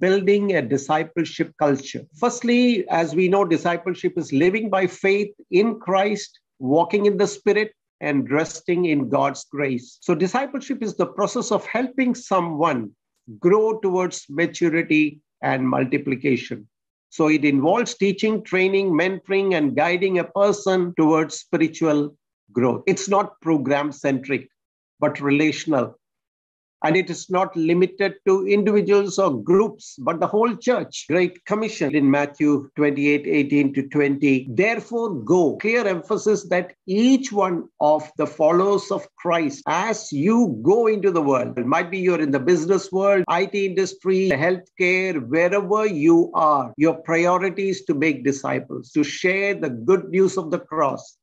building a discipleship culture. Firstly, as we know, discipleship is living by faith in Christ, walking in the Spirit, and resting in God's grace. So, discipleship is the process of helping someone grow towards maturity and multiplication. So, it involves teaching, training, mentoring, and guiding a person towards spiritual growth. It's not program centric, but relational and it is not limited to individuals or groups, but the whole church. Great Commission in Matthew 28 18 to 20. Therefore, go. Clear emphasis that each one of the followers of Christ, as you go into the world, it might be you're in the business world, IT industry, healthcare, wherever you are, your priority is to make disciples, to share the good news of the cross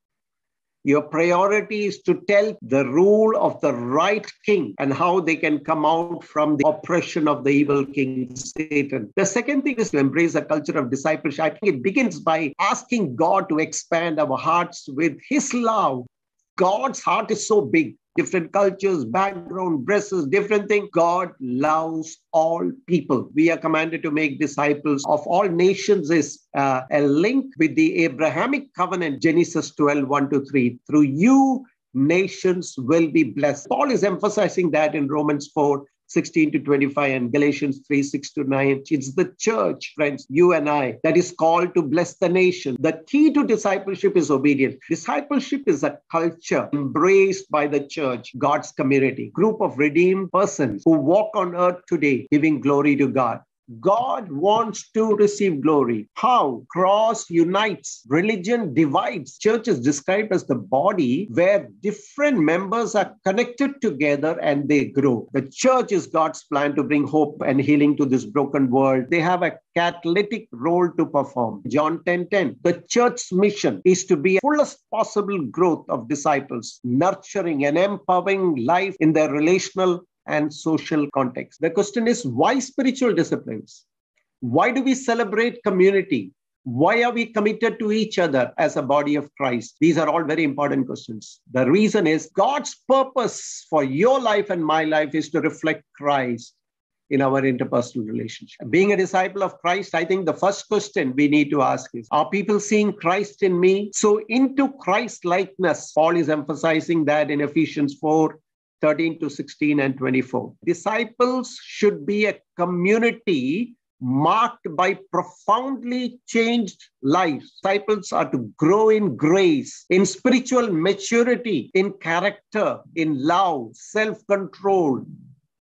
your priority is to tell the rule of the right king and how they can come out from the oppression of the evil king, Satan. The second thing is to embrace a culture of discipleship. I think it begins by asking God to expand our hearts with his love. God's heart is so big different cultures, background, dresses, different things. God loves all people. We are commanded to make disciples of all nations is uh, a link with the Abrahamic covenant, Genesis 12, 1 to 3. Through you, nations will be blessed. Paul is emphasizing that in Romans 4 16 to 25 and Galatians 3 6 to 9. It's the church, friends, you and I, that is called to bless the nation. The key to discipleship is obedience. Discipleship is a culture embraced by the church, God's community, group of redeemed persons who walk on earth today, giving glory to God. God wants to receive glory. How? Cross unites, religion divides. Church is described as the body where different members are connected together and they grow. The church is God's plan to bring hope and healing to this broken world. They have a catalytic role to perform. John 10 10. The church's mission is to be fullest possible growth of disciples, nurturing and empowering life in their relational and social context. The question is why spiritual disciplines? Why do we celebrate community? Why are we committed to each other as a body of Christ? These are all very important questions. The reason is God's purpose for your life and my life is to reflect Christ in our interpersonal relationship. Being a disciple of Christ, I think the first question we need to ask is Are people seeing Christ in me? So, into Christ likeness, Paul is emphasizing that in Ephesians 4 13 to 16 and 24. Disciples should be a community marked by profoundly changed lives. Disciples are to grow in grace, in spiritual maturity, in character, in love, self control,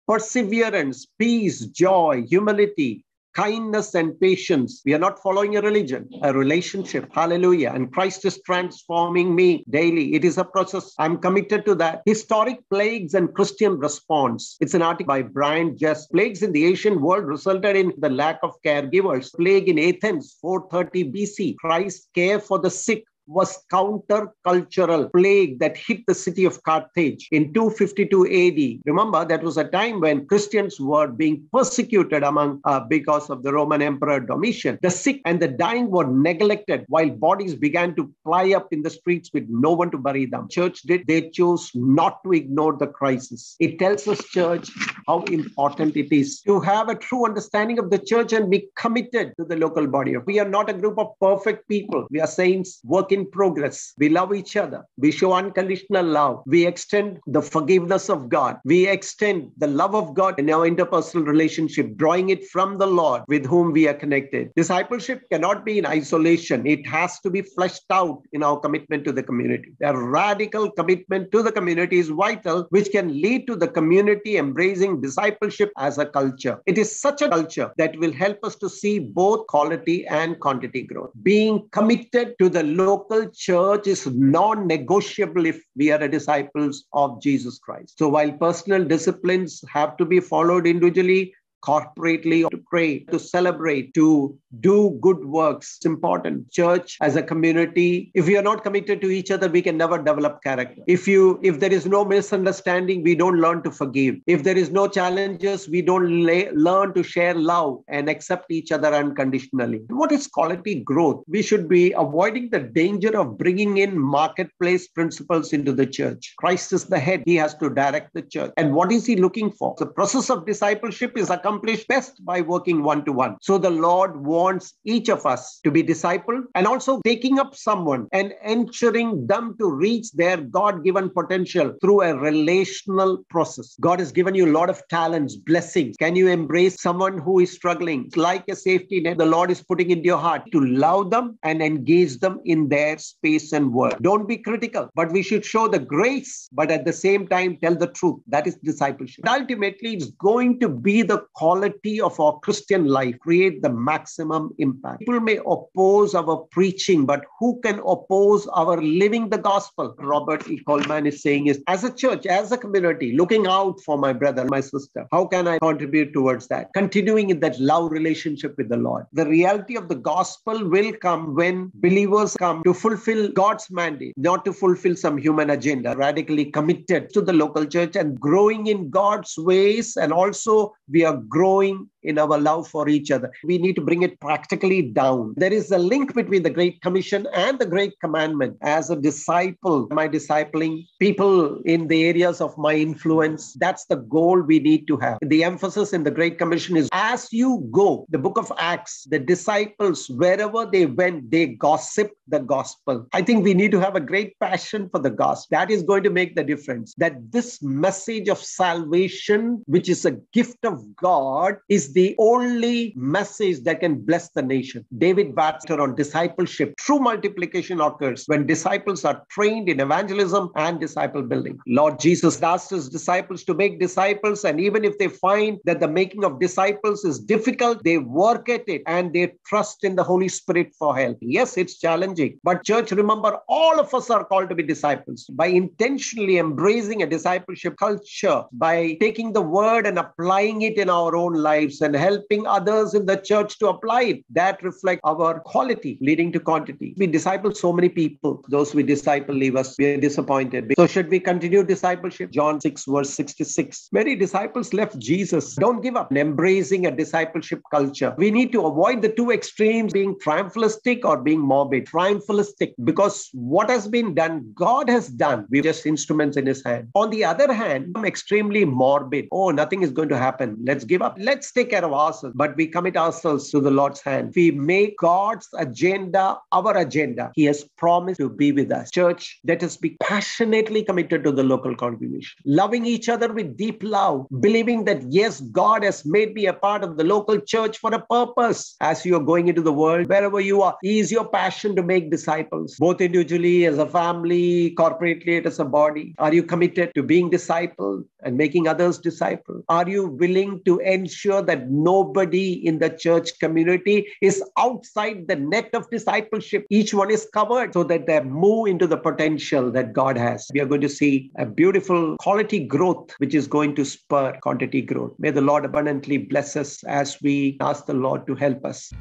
perseverance, peace, joy, humility, kindness and patience. We are not following a religion, a relationship. Hallelujah. And Christ is transforming me daily. It is a process. I'm committed to that. Historic plagues and Christian response. It's an article by Brian Jess. Plagues in the ancient world resulted in the lack of caregivers. Plague in Athens, 430 BC. Christ's care for the sick was counter-cultural plague that hit the city of Carthage in 252 AD. Remember, that was a time when Christians were being persecuted among uh, because of the Roman Emperor Domitian. The sick and the dying were neglected while bodies began to ply up in the streets with no one to bury them. Church did they chose not to ignore the crisis. It tells us, church, how important it is to have a true understanding of the church and be committed to the local body. We are not a group of perfect people. We are saints working in progress. We love each other. We show unconditional love. We extend the forgiveness of God. We extend the love of God in our interpersonal relationship, drawing it from the Lord with whom we are connected. Discipleship cannot be in isolation. It has to be fleshed out in our commitment to the community. A radical commitment to the community is vital, which can lead to the community embracing discipleship as a culture. It is such a culture that will help us to see both quality and quantity growth. Being committed to the local local church is non negotiable if we are disciples of Jesus Christ. So while personal disciplines have to be followed individually, corporately to pray, to celebrate, to do good works. It's important. Church as a community, if we are not committed to each other, we can never develop character. If you if there is no misunderstanding, we don't learn to forgive. If there is no challenges, we don't lay, learn to share love and accept each other unconditionally. What is quality growth? We should be avoiding the danger of bringing in marketplace principles into the church. Christ is the head. He has to direct the church. And what is he looking for? The process of discipleship is accompanied accomplished best by working one to one. So the Lord wants each of us to be disciple and also taking up someone and ensuring them to reach their God given potential through a relational process. God has given you a lot of talents, blessings. Can you embrace someone who is struggling? Like a safety net, the Lord is putting into your heart to love them and engage them in their space and work. Don't be critical, but we should show the grace, but at the same time, tell the truth. That is discipleship. Ultimately, it's going to be the quality of our Christian life, create the maximum impact. People may oppose our preaching, but who can oppose our living the gospel? Robert E. Coleman is saying is as a church, as a community, looking out for my brother, my sister, how can I contribute towards that? Continuing in that love relationship with the Lord. The reality of the gospel will come when believers come to fulfill God's mandate, not to fulfill some human agenda, radically committed to the local church and growing in God's ways. And also, we are growing in our love for each other. We need to bring it practically down. There is a link between the Great Commission and the Great Commandment. As a disciple, I discipling people in the areas of my influence? That's the goal we need to have. The emphasis in the Great Commission is as you go, the book of Acts, the disciples, wherever they went, they gossiped the gospel. I think we need to have a great passion for the gospel. That is going to make the difference. That this message of salvation, which is a gift of God, is the only message that can bless the nation. David Baxter on discipleship. True multiplication occurs when disciples are trained in evangelism and disciple building. Lord Jesus asked his disciples to make disciples, and even if they find that the making of disciples is difficult, they work at it and they trust in the Holy Spirit for help. Yes, it's challenging, but church, remember, all of us are called to be disciples. By intentionally embracing a discipleship culture, by taking the word and applying it in our own lives, and helping others in the church to apply it. That reflects our quality leading to quantity. We disciple so many people. Those we disciple leave us. We are disappointed. So should we continue discipleship? John 6 verse 66. Many disciples left Jesus. Don't give up embracing a discipleship culture. We need to avoid the two extremes being triumphalistic or being morbid. Triumphalistic because what has been done, God has done. We're just instruments in his hand. On the other hand, I'm extremely morbid. Oh, nothing is going to happen. Let's give up. Let's take care of ourselves, but we commit ourselves to the Lord's hand. We make God's agenda our agenda. He has promised to be with us. Church, let us be passionately committed to the local congregation, loving each other with deep love, believing that yes, God has made me a part of the local church for a purpose. As you are going into the world, wherever you are, is your passion to make disciples, both individually, as a family, corporately, as a body? Are you committed to being disciple and making others disciples? Are you willing to ensure nobody in the church community is outside the net of discipleship. Each one is covered so that they move into the potential that God has. We are going to see a beautiful quality growth, which is going to spur quantity growth. May the Lord abundantly bless us as we ask the Lord to help us.